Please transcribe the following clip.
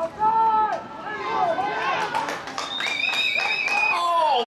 I'll go.